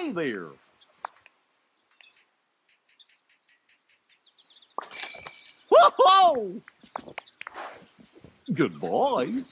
Hey there. Whoa! Goodbye.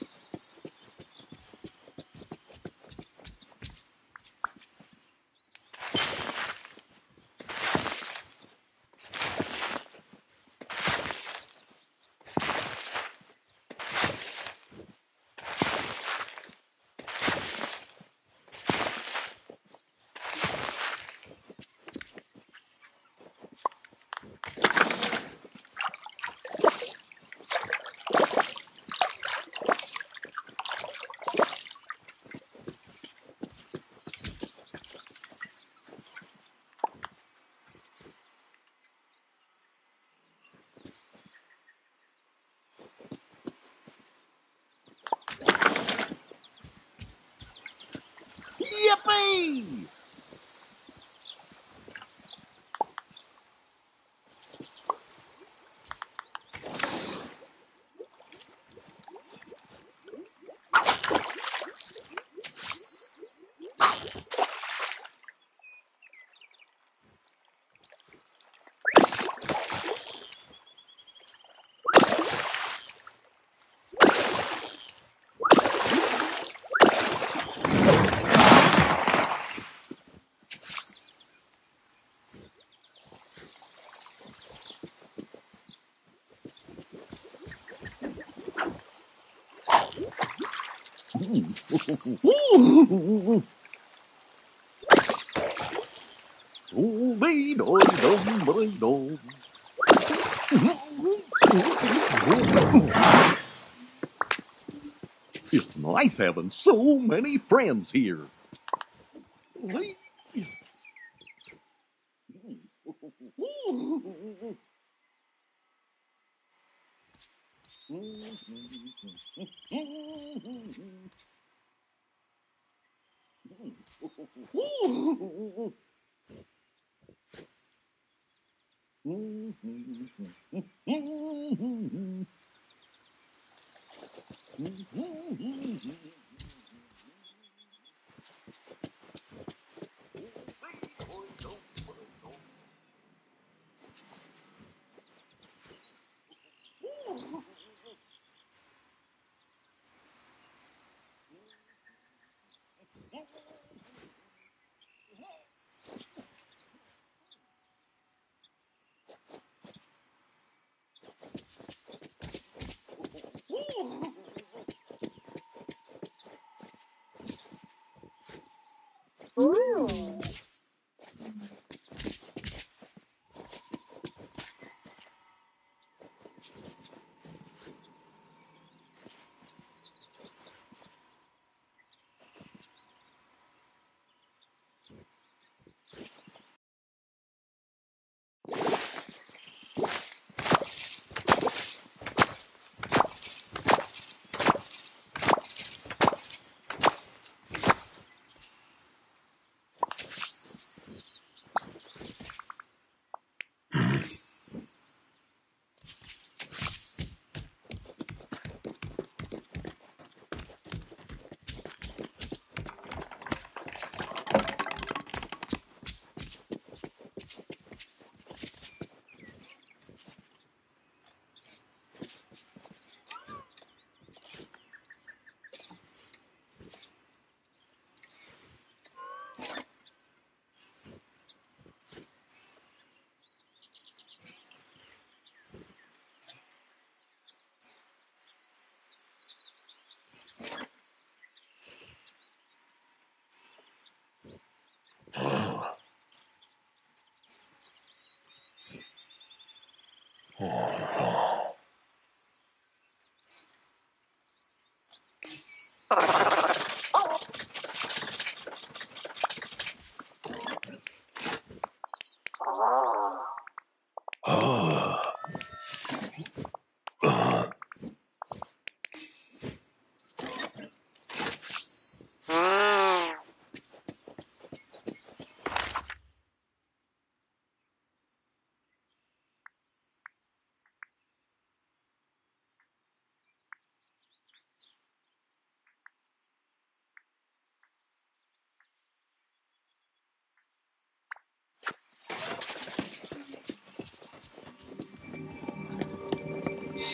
It's nice having so many friends here. Ooh.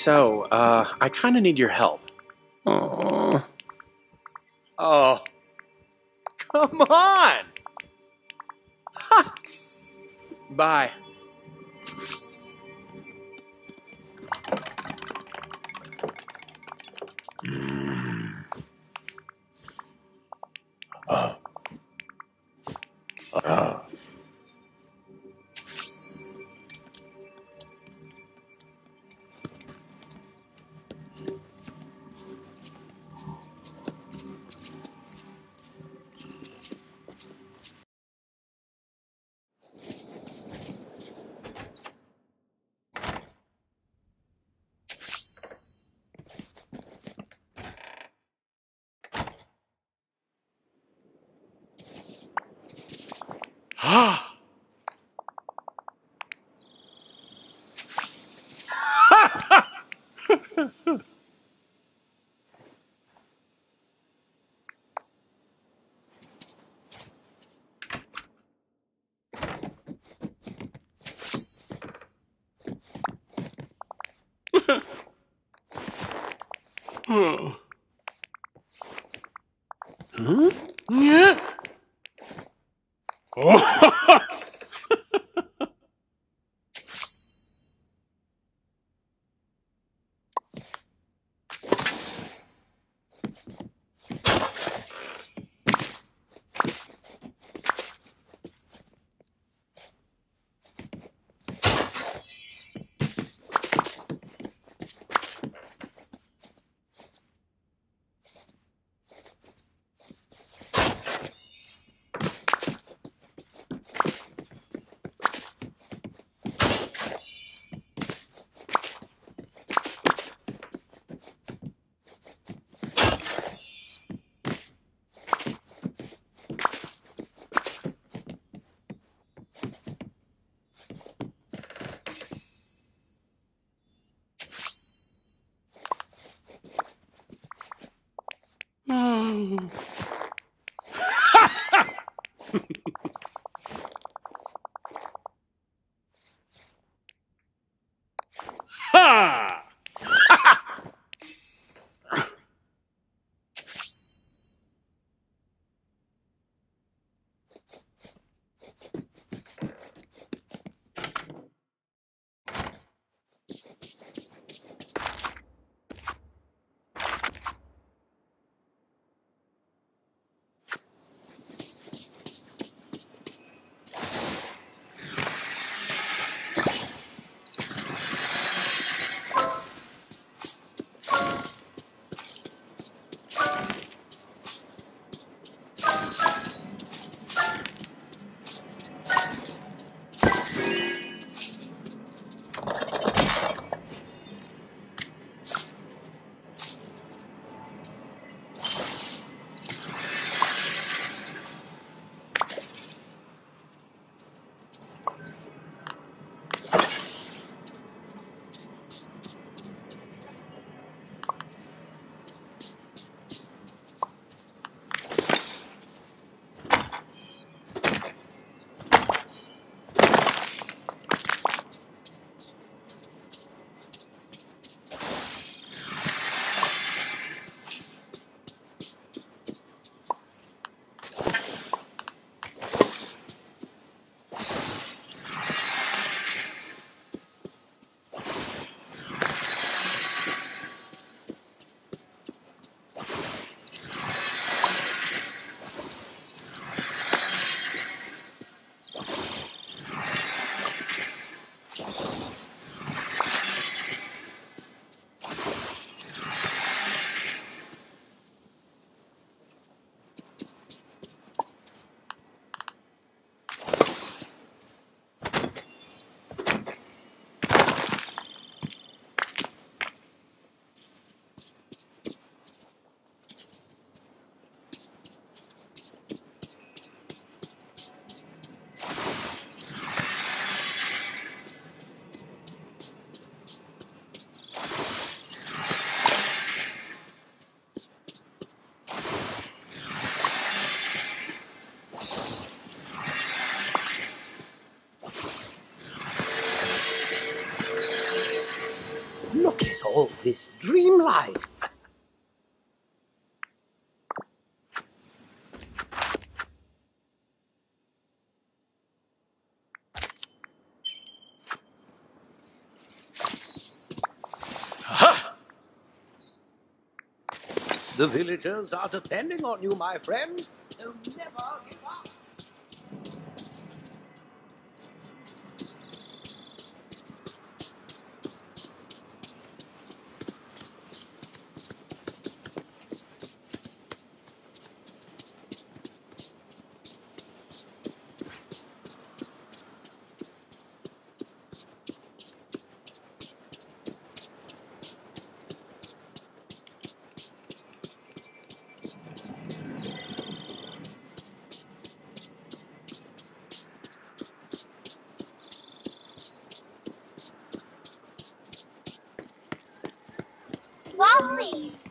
So, uh, I kind of need your help. Oh. Oh. Come on! Ha! Bye. Huh? Yeah. Hmm. Oh. Ha! The villagers are depending on you, my friend. So never give up. Lovely.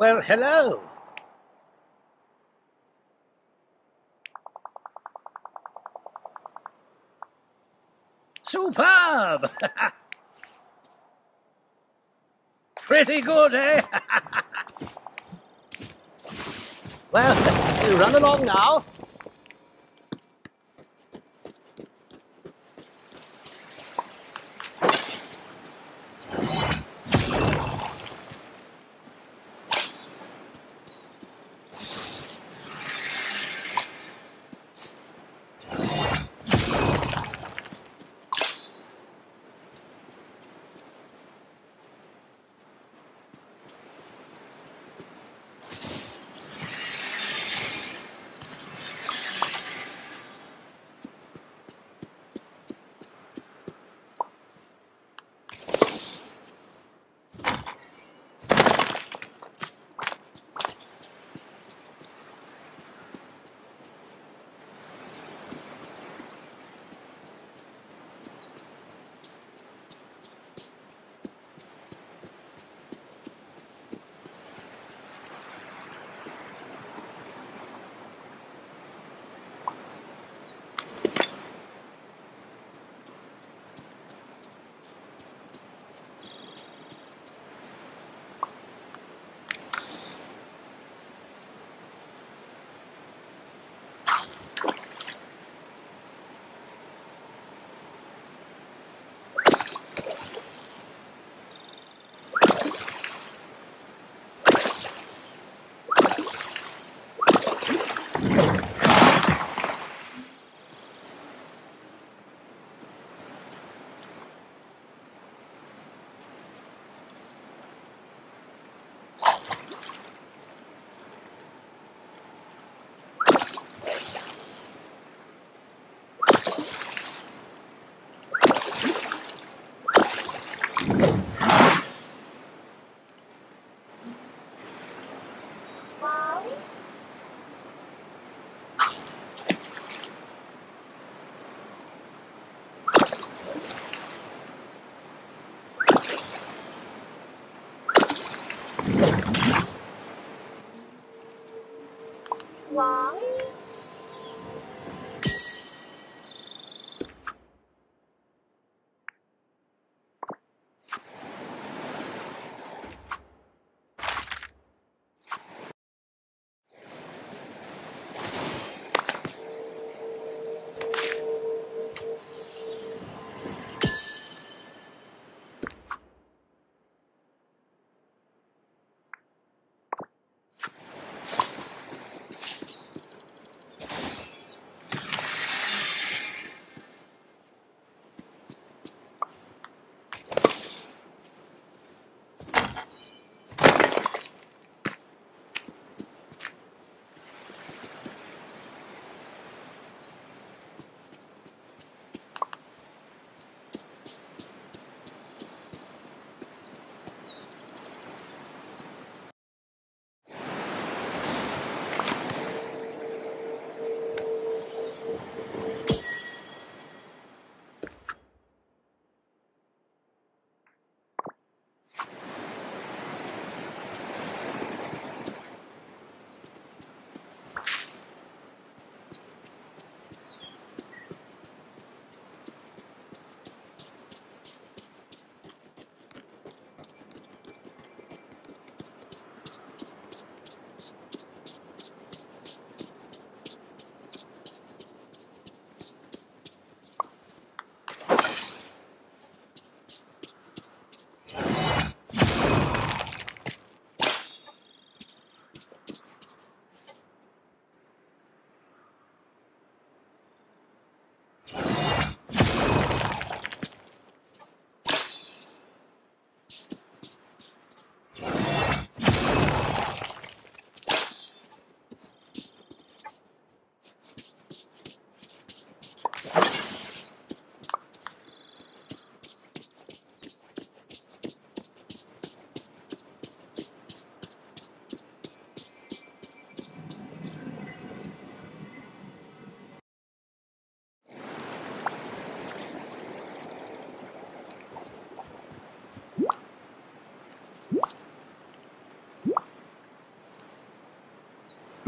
Well, hello. Superb! Pretty good, eh? well, you run along now.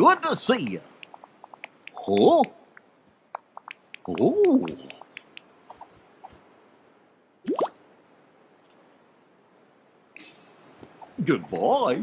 Good to see you. Oh? Oh. Goodbye.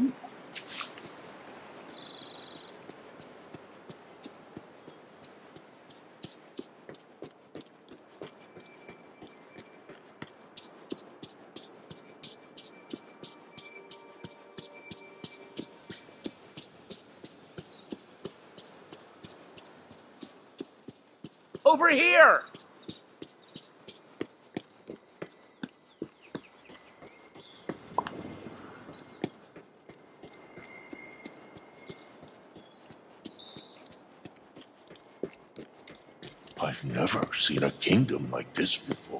Kingdom like this before.